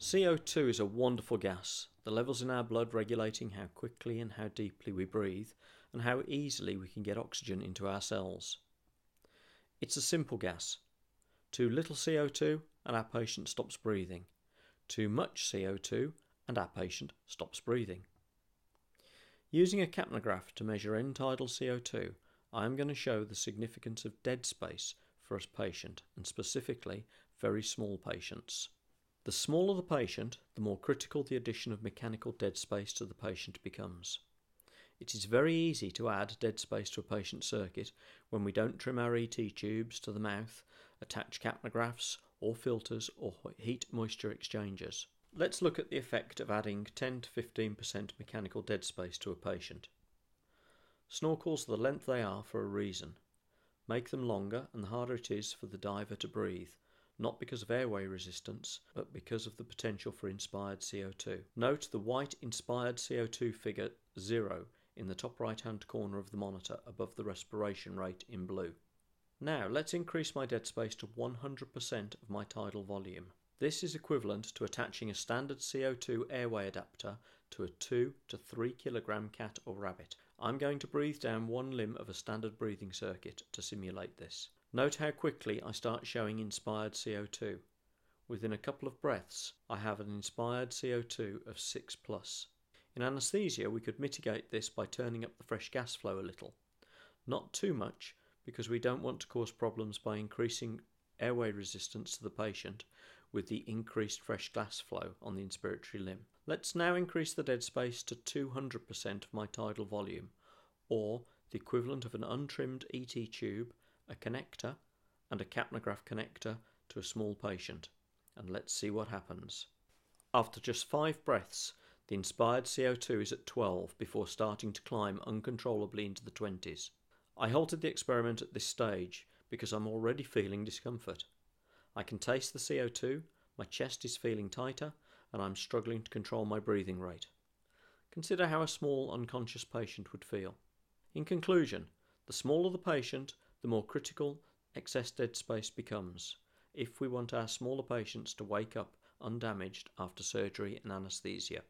CO2 is a wonderful gas, the levels in our blood regulating how quickly and how deeply we breathe, and how easily we can get oxygen into our cells. It's a simple gas. Too little CO2 and our patient stops breathing. Too much CO2 and our patient stops breathing. Using a capnograph to measure end tidal CO2, I am going to show the significance of dead space for a patient, and specifically very small patients. The smaller the patient, the more critical the addition of mechanical dead space to the patient becomes. It is very easy to add dead space to a patient circuit when we don't trim our ET tubes to the mouth, attach capnographs or filters or heat moisture exchangers. Let's look at the effect of adding 10 to 15% mechanical dead space to a patient. Snorkels are the length they are for a reason. Make them longer and the harder it is for the diver to breathe, not because of airway resistance, but because of the potential for inspired CO2. Note the white inspired CO2 figure 0 in the top right hand corner of the monitor above the respiration rate in blue. Now let's increase my dead space to 100% of my tidal volume. This is equivalent to attaching a standard CO2 airway adapter to a 2 to 3 kilogram cat or rabbit. I'm going to breathe down one limb of a standard breathing circuit to simulate this. Note how quickly I start showing inspired CO2. Within a couple of breaths, I have an inspired CO2 of 6 plus. In anaesthesia, we could mitigate this by turning up the fresh gas flow a little. Not too much, because we don't want to cause problems by increasing airway resistance to the patient with the increased fresh gas flow on the inspiratory limb. Let's now increase the dead space to 200% of my tidal volume, or the equivalent of an untrimmed ET tube, a connector, and a capnograph connector to a small patient. And let's see what happens. After just five breaths, the inspired CO2 is at 12 before starting to climb uncontrollably into the 20s. I halted the experiment at this stage because I'm already feeling discomfort. I can taste the CO2, my chest is feeling tighter, and I'm struggling to control my breathing rate. Consider how a small unconscious patient would feel. In conclusion, the smaller the patient, the more critical excess dead space becomes if we want our smaller patients to wake up undamaged after surgery and anaesthesia.